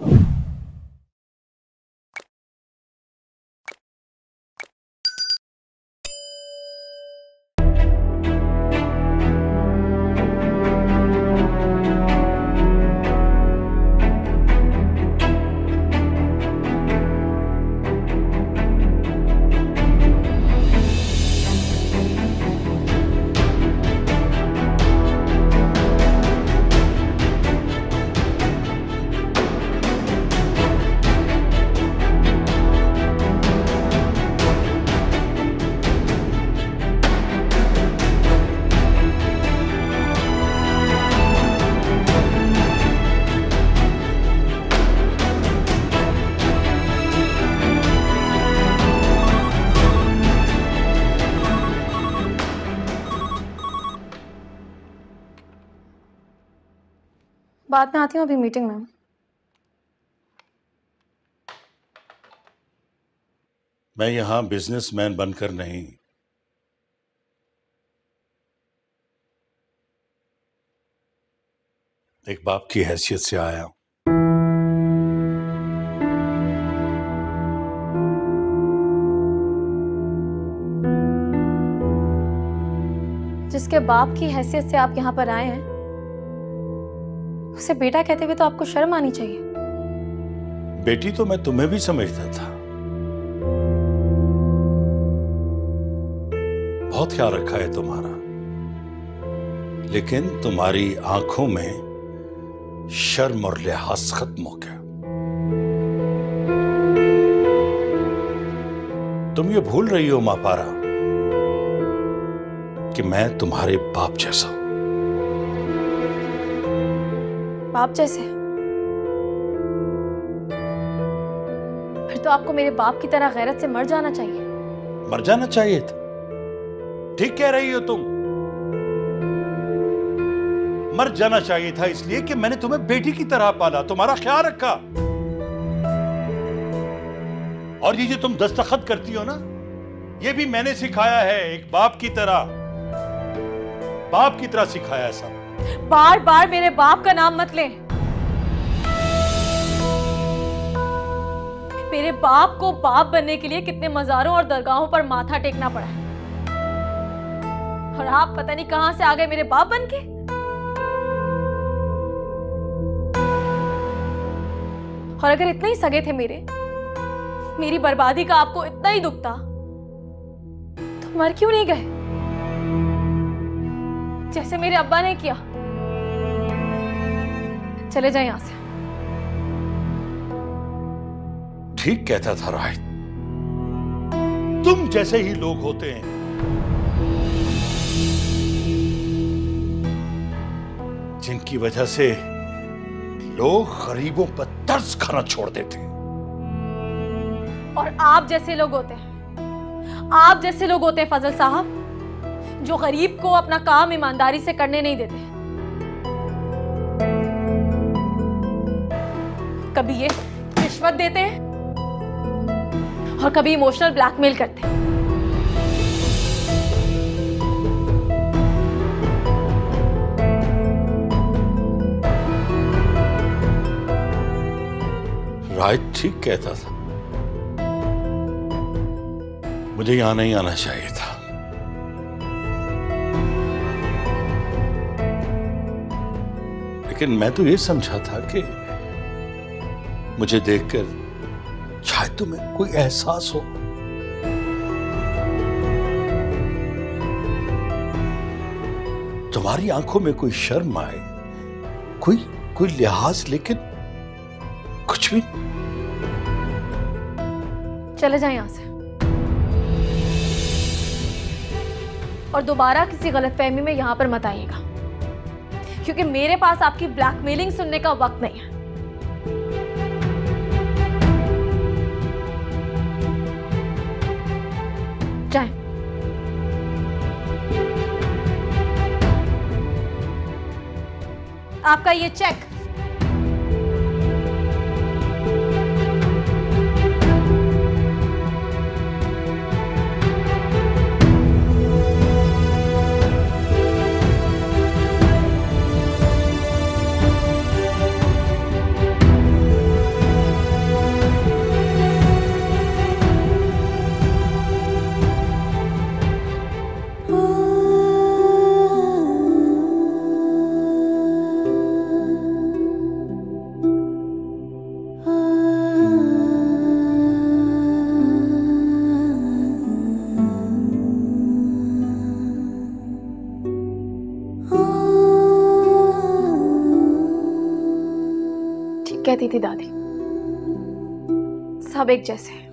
you बाद में आती हूँ अभी मीटिंग में। मैं यहाँ बिजनेसमैन बनकर नहीं। एक बाप की हैसियत से आया हूँ। जिसके बाप की हैसियत से आप यहाँ पर आए हैं। उसे बेटा कहते हुए तो आपको शर्म आनी चाहिए। बेटी तो मैं तुम्हें भी समझता था। बहुत ख्याल रखा है तुम्हारा। लेकिन तुम्हारी आँखों में शर्म और लिहाज खत्म हो गया। तुम ये भूल रही हो मापारा कि मैं तुम्हारे बाप जैसा बाप जैसे फिर तो आपको मेरे बाप की तरह गैरत से मर जाना चाहिए। मर जाना चाहिए था। ठीक कह रही हो तुम। मर जाना चाहिए था इसलिए कि मैंने तुम्हें बेटी की तरह पाला, तुम्हारा ख्याल रखा। और ये जो तुम दस्तखत करती हो ना, ये भी मैंने सिखाया है, एक बाप की तरह। बाप की तरह सिखाया सब। बार बार मेरे बाप का नाम मत लें। मेरे बाप को बाप बनने के लिए कितने मजारों और दरगाहों पर माथा टेकना पड़ा है। और आप पता नहीं कहाँ से आ गए मेरे बाप बन के? और अगर इतने ही सगे थे मेरे, मेरी बर्बादी का आपको इतना ही दुख था तो मर क्यों नहीं गए? जैसे मेरे अब्बा ने किया। चले जाए यहाँ से। ठीक कहता था राय। तुम जैसे ही लोग होते हैं। जिनकी वजह से लोग गरीबों पर तरस खाना छोड़ देते हैं। और आप जैसे लोग होते हैं आप जैसे लोग होते हैं फजल साहब जो गरीब को अपना काम ईमानदारी से करने नहीं देते। कभी ये रिश्वत देते हैं और कभी इमोशनल ब्लैकमेल करते हैं। राहित ठीक कहता था। मुझे यहाँ नहीं आना चाहिए था। लेकिन मैं तो ये समझा था कि मुझे देखकर शायद तुम्हें कोई एहसास हो। तुम्हारी आँखों में कोई शर्म आए, कोई कोई लिहाज, लेकिन कुछ भी चले जाए यहाँ से। और दोबारा किसी गलतफहमी में यहाँ पर मत आइएगा। क्योंकि मेरे पास आपकी ब्लैकमेलिंग सुनने का वक्त नहीं है। जाए। आपका ये चेक कहती थी दादी। सब एक जैसे हैं।